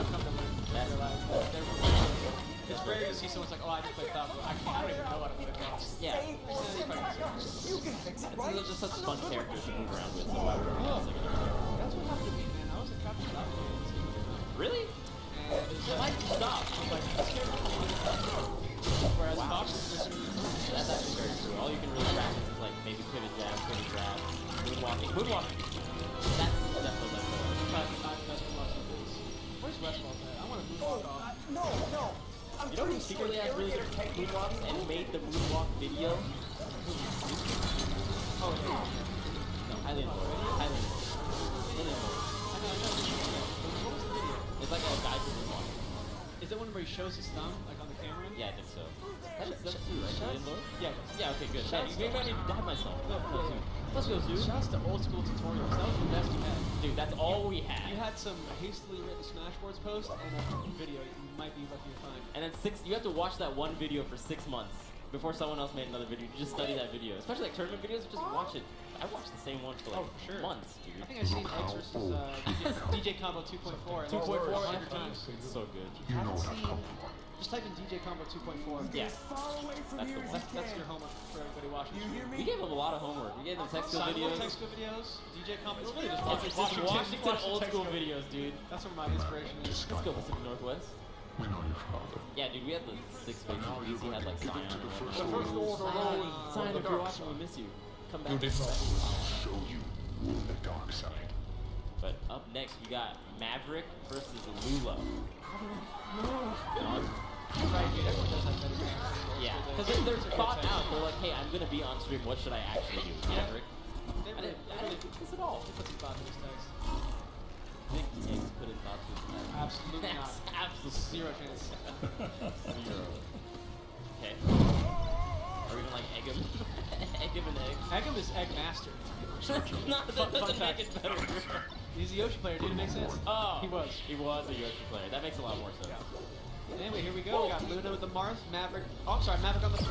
come to It's rare to see someone's like, oh, I Falcon. I, can't, I don't even know to. Yeah. You can fix it, It's right? they're just such fun characters to move around with, that's what happened to me, man. I was a Captain Falcon. Really? And it's like, stop? I was like, this character Whereas just That's actually very true. All you can really practice is like maybe pivot jab, pivot grab, moonwalking. Moonwalking! That's Westfall at? I want to moonwalk off. No, no. I'm You know who secretly has really good moonwalks and made the moonwalk video? Oh. No, Lord. Hylian Lord. Hylian Lord. I know, I know. What was the video? It's like a to moonwalk. Is it one where he shows his thumb, like on the camera? Yeah, I think so. That is that's two, right? Hylian Lord? Yeah. Yeah, okay, good. Shouts Man, you made me dive myself. No, no, Zoo. Let's go, Zoo. Shouts to old school tutorials. That was the best you had. Dude, that's all we had. You had some hastily written Smashboards post and a video you might be lucky to find. And then six, you have to watch that one video for six months before someone else made another video. You just study that video, especially like tournament videos. Just watch it. I watched the same one for like Oh, for sure. months, dude. I think I've seen X versus uh, DJ, DJ Combo 2.4. 2.4 100 hundred times. It's so good. You know Haven't what I'm seen. Talking about. Just type in DJ Combo 2.4. Yeah, Far away from That's the. That's, that's your homework for everybody watching. You hear we gave them a lot of homework. We gave them text videos. Texco videos, DJ Combo. It's really just It's watching, just Washington old school videos, dude. That's where my inspiration is. Let's go Pacific Northwest. We know your father. Yeah, dude, we had the six space. Easy had like Scion. or whatever. The first order Scion, rose Scion, from if you're watching, we miss you. Come back. did. I'll show you the dark side. But up next, we got Maverick versus Lula. Right, dude, everyone does that better than Yeah, because they're, they're thought out. They're like, hey, I'm gonna be on stream. What should I actually do, Yeah. They really, didn't, I didn't think this at all. put some thought into this dice. Big Tiggs put his thoughts to his Absolutely not. Absolutely Zero chance. zero. Okay. Or even like egg him, egg him an egg. Eggum is Egg Master. That's not that Fun- fun doesn't make fact. it better. He's a Yoshi player, dude. It makes sense. Oh, He was. He was a Yoshi player. That makes a lot more sense. Anyway, here we go. We got Lula with the Marth, Maverick. Oh, I'm sorry, Maverick on the.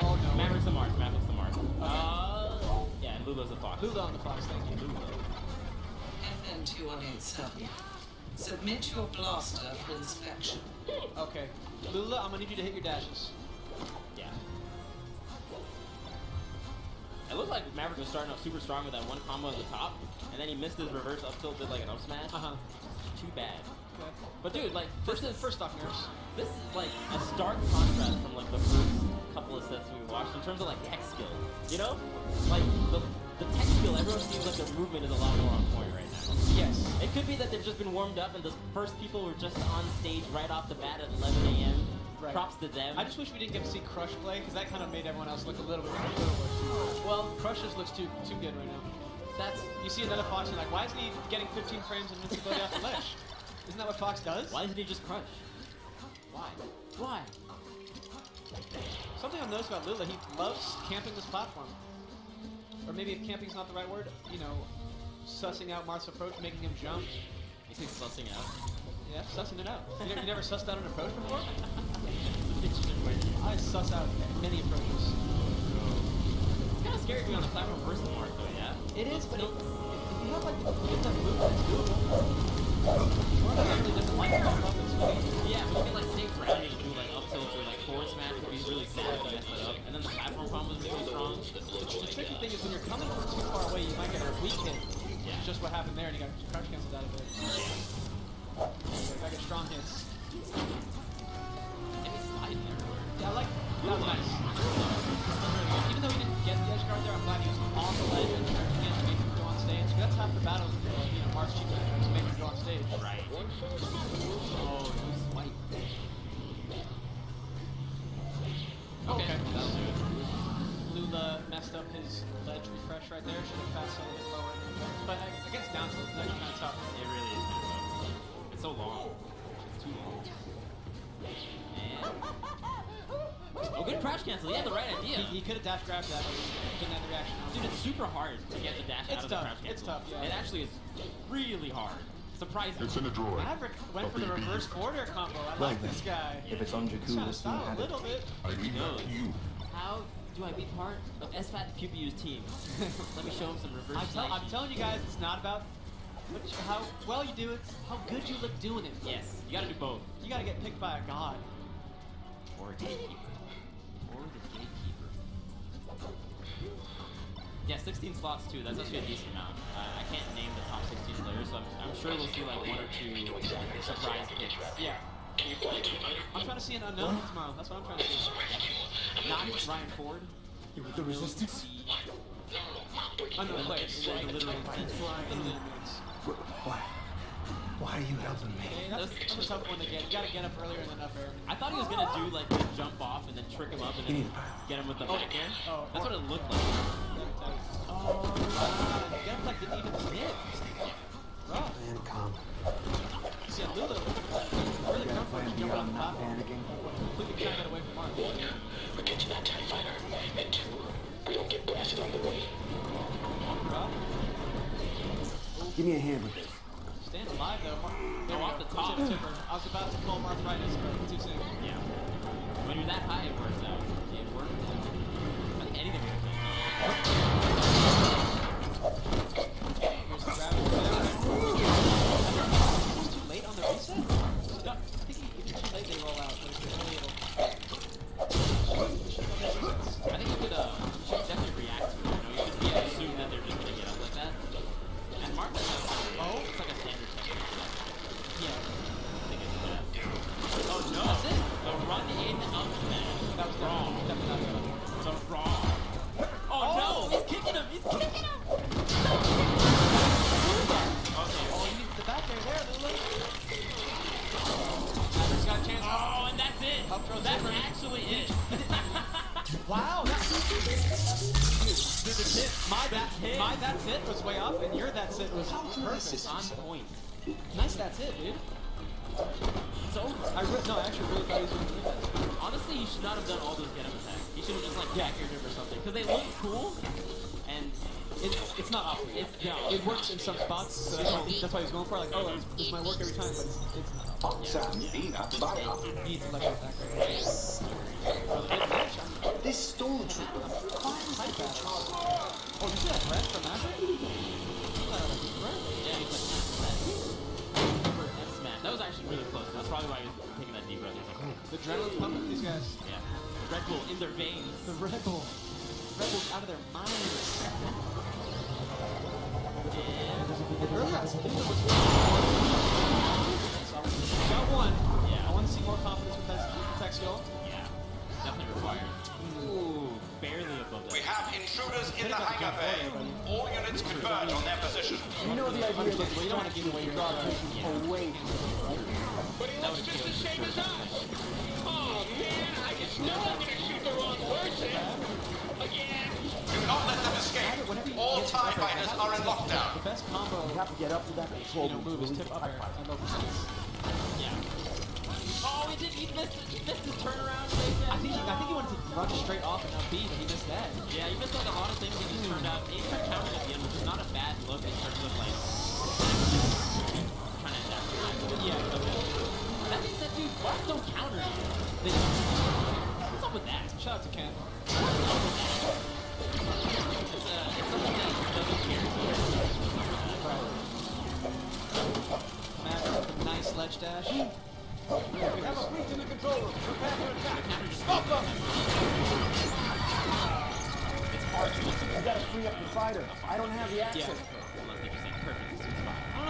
Oh no. Maverick's the Marth. Maverick's the Marth. Uh, yeah, and Lula's the fox. Lula on the Fox. Thank you. Lula. FN2187. Submit your blaster for inspection. Okay. Lula, I'm gonna need you to hit your dashes. Yeah. It looked like Maverick was starting off super strong with that one combo at the top, and then he missed his reverse up tilt, did like an up smash. Uh huh. Too bad. But dude, like this is First off, this is like a stark contrast from like the first couple of sets we watched in terms of like tech skill. You know, like the the tech skill, everyone seems like their movement is a lot more on point right now. Yes. It could be that they've just been warmed up and the first people were just on stage right off the bat at 11 a.m. Right. Props to them. I just wish we didn't get to see Crush play because that kind of made everyone else look a little bit, worse. Well, Crush just looks too too good right now. That's You see another Fox, you're like, why isn't he getting 15 frames of invincibility off the ledge? Isn't that what Fox does? why didn't he just crush? Why? Why? Something I've noticed about Lula, he loves camping this platform. Or maybe if camping's not the right word, you know, sussing out Marth's approach, making him jump. You think sussing out? Yeah, sussing it out. You never, you never sussed out an approach before? I suss out many approaches. It's kind of scary to be on the platform versus Marth, though, yeah? It is, but it, if you have like good enough movement, it's doable. The battle, you know, Mars Chief is make him go on stage. Right. Oh, no swipe. Okay. That'll do it. Lula messed up his ledge refresh right there. Should have fast a little bit lower. But uh, against down tilt, that's kind of tough. It really is kind of tough. It's so long. It's too long. And... Oh, good crouch cancel. He had the right idea. He, he could have dash grabbed that, but he didn't have the reaction. Dude, it's super hard to get the dash It's out of tough. the crouch cancel. It's tough, yeah. It actually is really hard. Surprising. It's in the droid. Maverick went for the reverse forward combo. I Well like this guy. If it's on He's Jakku, trying to we'll see style how a little bit. I leave that knows. to you. How do I be part of SFAT PewPew's team? Let me show him some reverse I'm, tell, I'm telling you guys, it's not about But how well you do it, how good you look doing it. Yes, you gotta do both. You gotta get picked by a god. Or a gatekeeper. Or the gatekeeper. Yeah, 16 slots too. That's actually a decent amount. Uh, I can't name the sure we'll see like one or two surprise picks. Yeah. I'm trying to see an unknown tomorrow. That's what I'm trying to see. Not Ryan Ford. The resistance? Unknown players. The literal Literally Why? Why are you helping me? Hey, that's, that's a tough one to get. You gotta get up earlier than up air. I thought he was gonna do like the jump off and then trick him up and then get him with the oh. back air. Oh, That's what it looked like. Oh. oh get up like didn't even hit. Rough. Man, calm. See, Lula really come from plan jumping on the not platform. panicking. Completely shot that away from Marth. We get to that TIE fighter, and two, we don't get blasted on the way. Give me a hand with this. Staying alive though. Marth, there we off the top. Tip. I was about to call Mark Rightus, but too soon. Yeah. When you're that high, it works out. It works. I think anything works out. This, this work every time, but it's, it's not optimal. Sabina, He needs to let go back right there. Oh, the hit match, I'm- This stormtrooper. Tight battle. Oh, you see that red from Maverick? Look at that, like, red. Yeah, he's like for F smash. That was actually really close. That's probably why he was taking that deep breath. He's like, oh, The adrenaline's pumping these guys. yeah. Red Bull in their veins. The Red Bull. Red Bull's out of their minds. And you don't want to give away your draw attention away from it, right? But he looks just the same as us. Oh man, I just know I'm gonna shoot the wrong person. Again. Do not let them escape. All TIE fighters are in lockdown. The best combo You have to get up to that control you know, move is tip up air. I. Yeah. Oh, he did. He missed. He missed his turnaround. Right there. I think he, I think he wanted to run straight off and up B, but he missed that. Yeah, he missed like a lot of things. He just turned out. He tried counting at the end, which is not a bad look in terms of like trying to adapt. to that. Yeah. That don't counter. What's up with that? shout out to Ken. It's, uh, it's something that doesn't care. Maverick with a nice ledge dash. The counter just It's hard to You gotta free up the fighter. I don't have the access. Like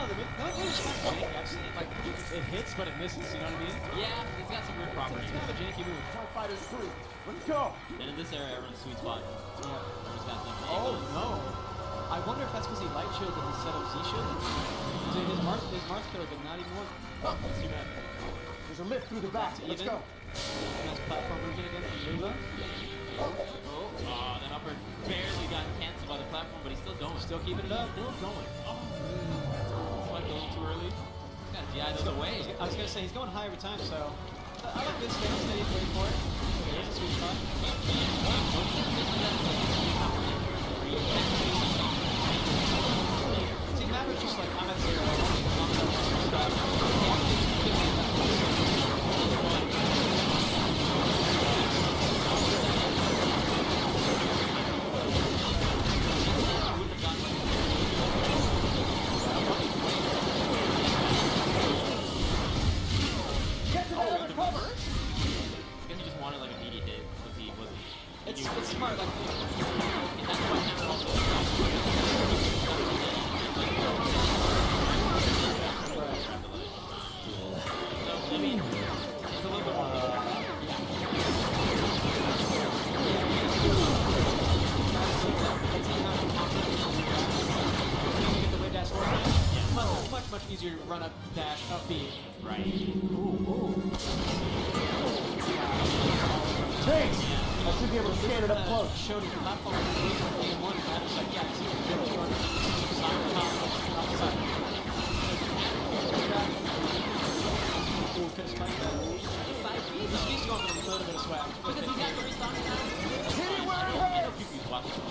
spot. I don't know, the move, the move is kind of janky. I've seen it, like, it hits, but it misses, you know what I mean? Yeah, it's got some weird properties. It's kind of a janky move. TIE fighter's free. Let's go. And in this area, everyone's sweet spot. Yeah. Everyone's got them. Oh, no. I wonder if that's because he light shielded instead of Z shielded. So his Marth, his Marth killer did not even work. Oh, that's too bad. There's a lift through the back. Let's go. Nice platform movement again from Lula. Oh, oh, that upper barely got canceled by the platform, but he's still going. Still keeping it up. Still going. Oh. Little too early. To. I was gonna say he's going high every time, so I, like. Maybe waiting for it. Sweet spot. See, just like I'm at zero. Easier to run up, dash, up B. Right. Ooh, ooh. Thanks! I should be able to stand it up uh, close. Showed his platform on game one, and I was like, yeah, I see what you're doing. Side to top, top to side. Ooh, could've spiked that. He's going for a little bit of swag. Because he's got the restock now. Hit it where it hurts!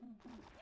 Mm-hmm.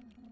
Mm-hmm.